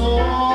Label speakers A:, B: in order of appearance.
A: Oh.